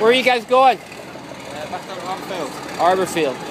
Where are you guys going? Uh, back to Arborfield. Arborfield.